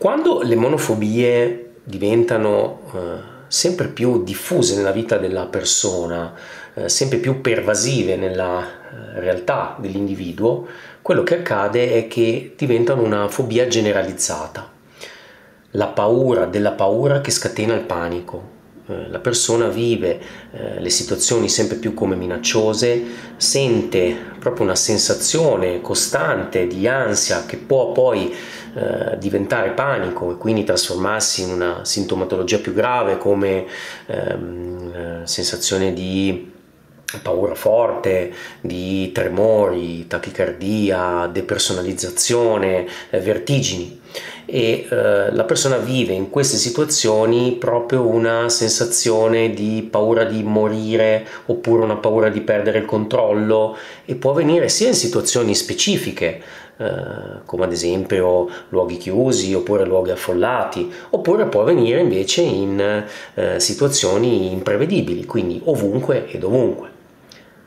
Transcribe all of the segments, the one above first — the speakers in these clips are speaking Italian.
Quando le monofobie diventano eh, sempre più diffuse nella vita della persona, eh, sempre più pervasive nella eh, realtà dell'individuo, quello che accade è che diventano una fobia generalizzata. La paura della paura che scatena il panico, la persona vive eh, le situazioni sempre più come minacciose, sente proprio una sensazione costante di ansia che può poi eh, diventare panico e quindi trasformarsi in una sintomatologia più grave come ehm, sensazione di paura forte, di tremori, tachicardia, depersonalizzazione, eh, vertigini. E eh, la persona vive in queste situazioni proprio una sensazione di paura di morire oppure una paura di perdere il controllo e può avvenire sia in situazioni specifiche eh, come ad esempio luoghi chiusi oppure luoghi affollati oppure può avvenire invece in eh, situazioni imprevedibili quindi ovunque e dovunque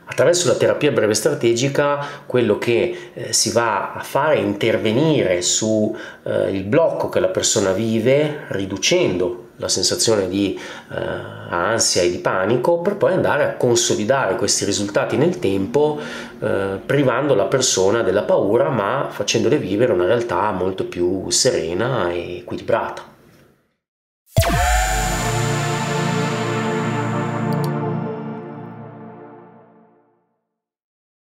Attraverso la terapia breve strategica quello che eh, si va a fare è intervenire sul eh, blocco che la persona vive riducendo la sensazione di eh, ansia e di panico per poi andare a consolidare questi risultati nel tempo eh, privando la persona della paura ma facendole vivere una realtà molto più serena e equilibrata.